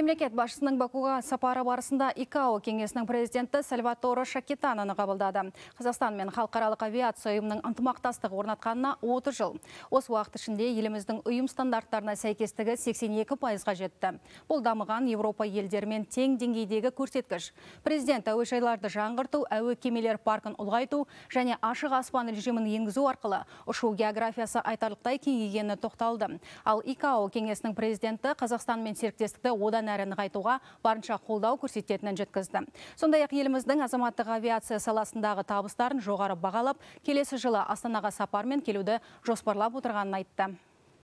Мемлекет басшысының Бакуға сапары барысында ИКАО кеңесінің президенті Сальваторо Шакитананы қабылдады. Қазақстан мен халықаралық авиация ұйымының ынтымақтастық орнатқанына 30 жыл. Осы уақыт ішінде еліміздің ұйым стандарттарына сәйкестігі 82 пайызға жетті. Бұл дамыған Европа елдерімен тең деңгейдегі көрсеткіш. Президент әуежайларды жаңғырту, әуе кемелер паркын ұлғайту және ашық аспан режимін енгізу арқылы ұшу географиясы айтарлықтай кеңейгені тоқталды. Ал ИКАО кеңесінің президенті Қазақстан мен серіктестікті одан әрі нығайтуға барынша қолдау көрсететінін жеткізді. Сондай ақ еліміздің азаматтық авиация саласындағы табыстарын жоғары бағалап, келесі жылы Астанаға сапармен келуді жоспарлап отырғанын айтты.